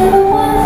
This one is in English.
to the one